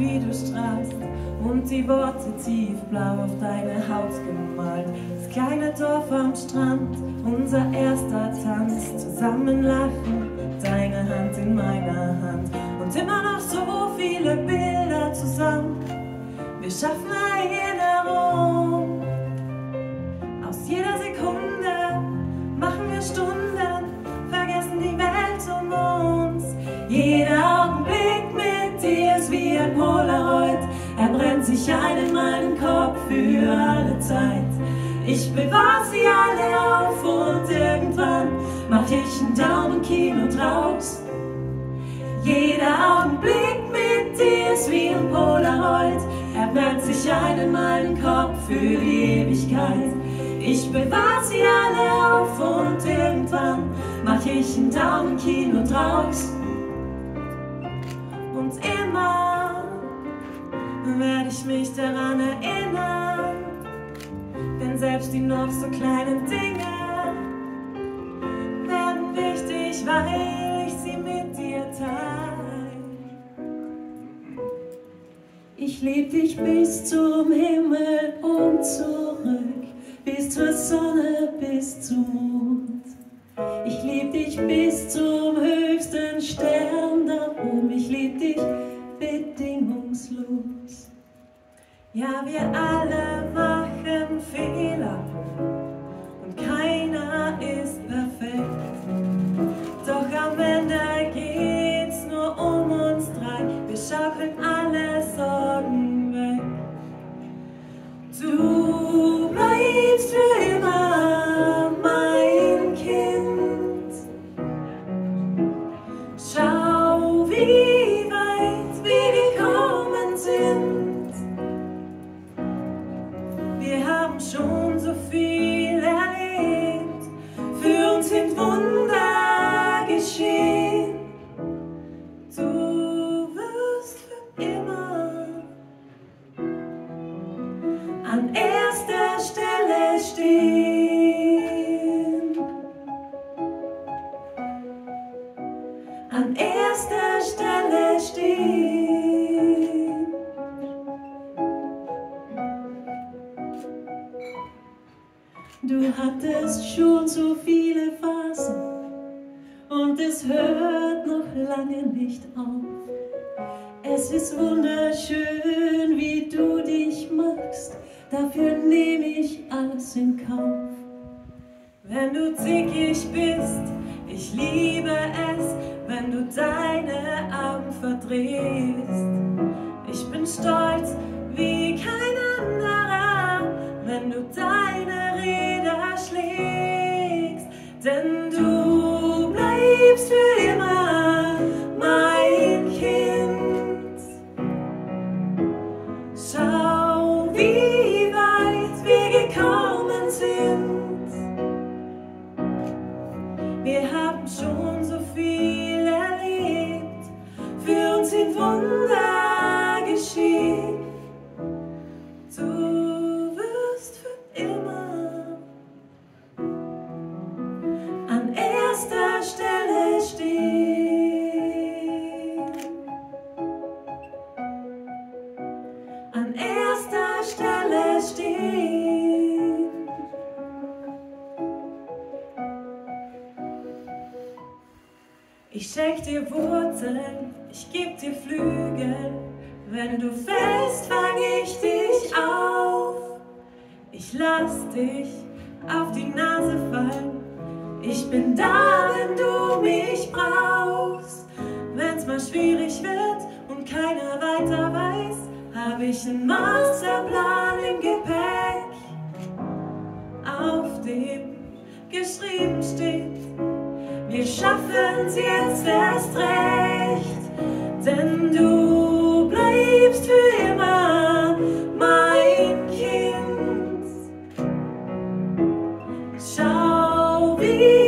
wie du strahlst und die Worte tiefblau auf deine Haut gemalt. Das kleine Dorf am Strand, unser erster Tanz, zusammen lachen, deine Hand in meiner Hand und immer noch so viele Bilder zusammen. Wir schaffen Erinnerung. Aus jeder Brennt sich ein in meinen Kopf für alle Zeit. Ich bewahre sie alle auf und irgendwann mach ich einen Daumen Kino draus. Jeder Augenblick mit dir ist wie ein Polaroid. Er brennt sich ein in meinen Kopf für die Ewigkeit. Ich bewahre sie alle auf und irgendwann mach ich einen Daumen Kino draus. Werde ich mich daran erinnern, denn selbst die noch so kleinen Dinge werden wichtig, weil ich sie mit dir teile. Ich lieb dich bis zum Himmel und zurück, bis zur Sonne, bis zum Mond. Ich lieb dich bis zum höchsten Stern Ja, wir alle machen Fehler und keiner ist Du hattest schon so viele Phasen und es hört noch lange nicht auf. Es ist wunderschön, wie du dich magst, dafür nehme ich alles in Kauf. Wenn du zickig bist, ich liebe es, wenn du deine Augen verdrehst. Ich bin stolz Geschehen. Du wirst für immer an erster Stelle stehen. An erster Stelle stehen. Ich schenk dir Wurzeln, ich geb dir Flügel. Wenn du fällst, fang ich dich auf. Ich lass dich auf die Nase fallen. Ich bin da, wenn du mich brauchst. Wenn's mal schwierig wird und keiner weiter weiß, hab ich einen Masterplan im Gepäck, auf dem geschrieben steht. Wir schaffen's jetzt erst recht, denn du bleibst für immer mein Kind. Schau, wie